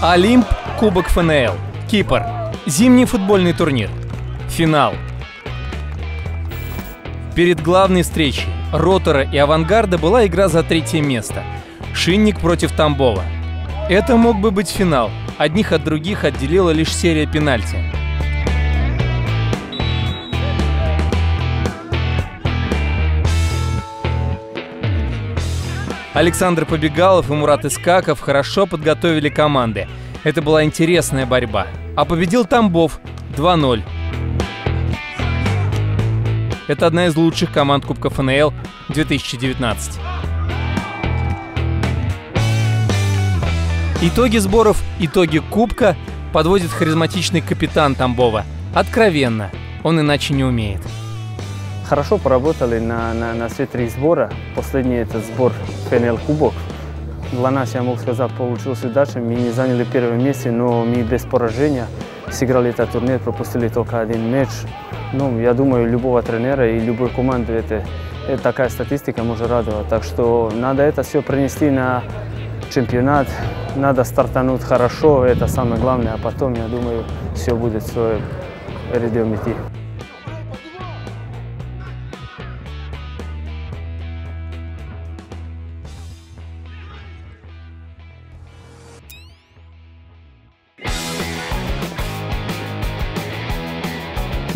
Олимп, Кубок ФНЛ, Кипр, зимний футбольный турнир, финал. Перед главной встречей Ротора и Авангарда была игра за третье место. Шинник против Тамбова. Это мог бы быть финал. Одних от других отделила лишь серия пенальти. Александр Побегалов и Мурат Искаков хорошо подготовили команды. Это была интересная борьба. А победил Тамбов 2-0. Это одна из лучших команд Кубка ФНЛ 2019. Итоги сборов, итоги Кубка подводит харизматичный капитан Тамбова. Откровенно, он иначе не умеет. Хорошо поработали на, на, на все три сбора. Последний этот сбор ФНЛ Кубок. Для нас, я могу сказать, получилось удачно. Мы не заняли первое место, но мы без поражения сыграли этот турнир, пропустили только один мяч. Ну, я думаю, любого тренера и любой команды это, это такая статистика может радовать. Так что надо это все принести на чемпионат, надо стартануть хорошо, это самое главное, а потом, я думаю, все будет в своем идти.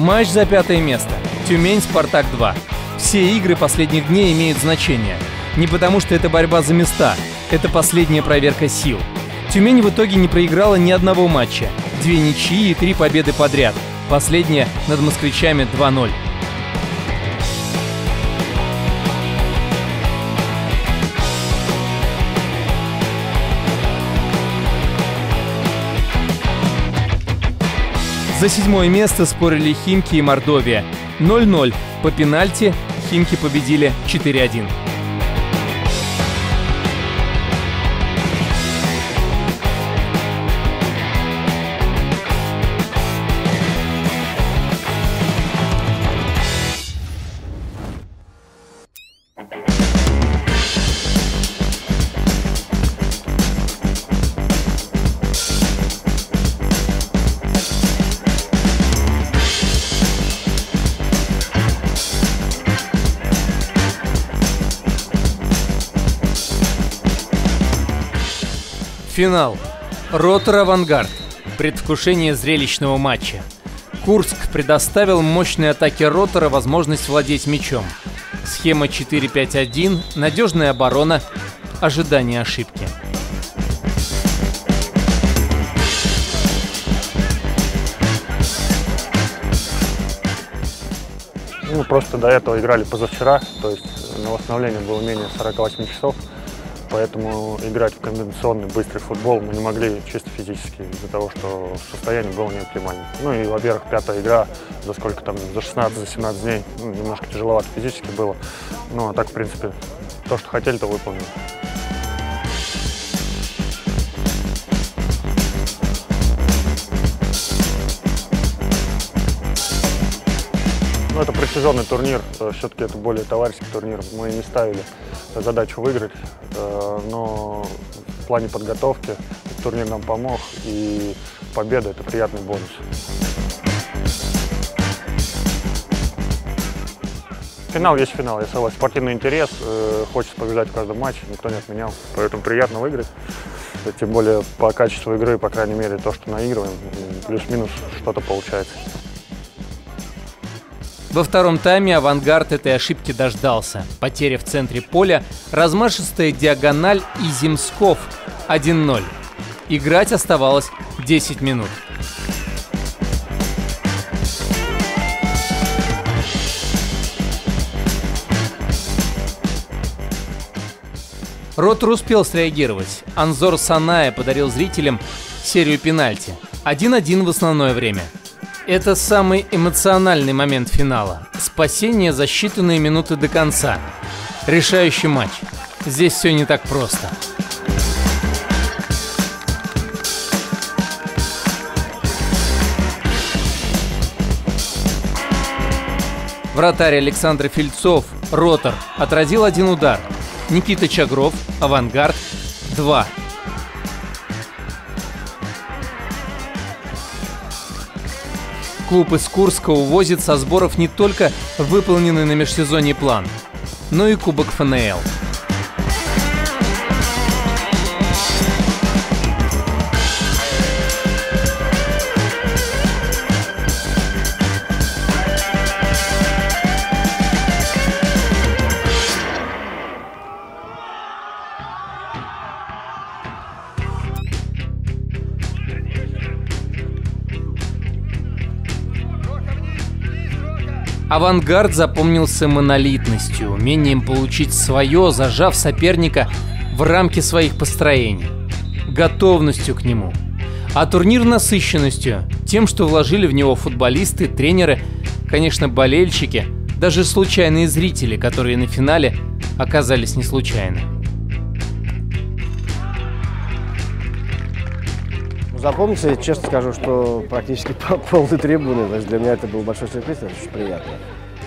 Матч за пятое место. Тюмень-Спартак-2. Все игры последних дней имеют значение. Не потому, что это борьба за места. Это последняя проверка сил. Тюмень в итоге не проиграла ни одного матча. Две ничьи и три победы подряд. Последняя над москвичами 2-0. За седьмое место спорили Химки и Мордовия. 0-0. По пенальти Химки победили 4-1. Финал. Ротор «Авангард». Предвкушение зрелищного матча. Курск предоставил мощной атаке Ротора возможность владеть мячом. Схема 4-5-1, надежная оборона, ожидание ошибки. Ну, просто до этого играли позавчера, то есть на восстановление было менее 48 часов. Поэтому играть в комбинационный быстрый футбол мы не могли чисто физически из-за того, что состояние было не. Ну и, во-первых, пятая игра, за сколько там, за 16, за 17 дней, ну, немножко тяжеловато физически было. Ну а так, в принципе, то, что хотели, то выполнили. Ну, это предсезонный турнир, э, все-таки это более товарищеский турнир. Мы не ставили задачу выиграть, э, но в плане подготовки турнир нам помог, и победа – это приятный бонус. Финал есть финал, я согласен. Спортивный интерес, э, хочется побеждать в каждом матче, никто не отменял. Поэтому приятно выиграть. Тем более по качеству игры, по крайней мере, то, что наигрываем, плюс-минус что-то получается. Во втором тайме авангард этой ошибки дождался. Потеря в центре поля, размашистая диагональ и Земсков 1-0. Играть оставалось 10 минут. Ротор успел среагировать. Анзор Саная подарил зрителям серию пенальти. 1-1 в основное время – это самый эмоциональный момент финала. Спасение за считанные минуты до конца. Решающий матч. Здесь все не так просто. Вратарь Александр Фильцов, Ротор, отразил один удар. Никита Чагров, Авангард, два. Клуб из Курска увозит со сборов не только выполненный на межсезонье план, но и Кубок ФНЛ. Авангард запомнился монолитностью, умением получить свое, зажав соперника в рамки своих построений, готовностью к нему. А турнир насыщенностью, тем, что вложили в него футболисты, тренеры, конечно, болельщики, даже случайные зрители, которые на финале оказались не случайно. Запомнится, честно скажу, что практически полные трибуны. То есть для меня это был большой сюрприз, это очень приятно.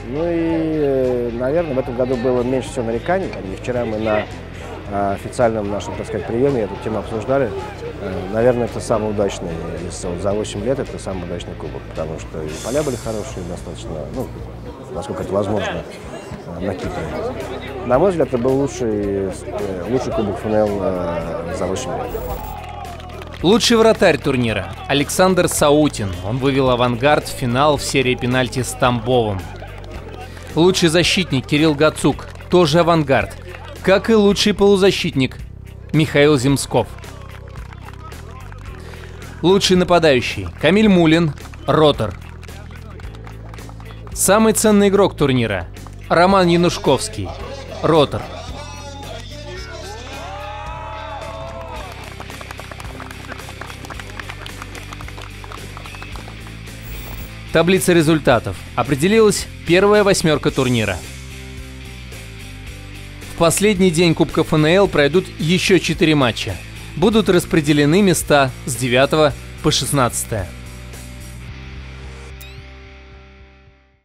Ну и, э, наверное, в этом году было меньше всего нареканий. Вчера мы на а, официальном нашем, так сказать, приеме эту тему обсуждали. Э, наверное, это самый удачный, если вот за 8 лет это самый удачный кубок, потому что и поля были хорошие, достаточно, ну, насколько это возможно, э, на Кипре. На мой взгляд, это был лучший, лучший кубок ФНЛ за 8 лет. Лучший вратарь турнира – Александр Саутин. Он вывел «Авангард» в финал в серии пенальти с Тамбовым. Лучший защитник Кирилл Гацук, тоже «Авангард». Как и лучший полузащитник Михаил Земсков. Лучший нападающий Камиль Мулин, Ротор. Самый ценный игрок турнира Роман Янушковский, Ротор. Таблица результатов. Определилась первая восьмерка турнира. В последний день Кубка ФНЛ пройдут еще четыре матча. Будут распределены места с 9 по 16.